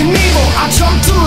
Knievel, I jumped to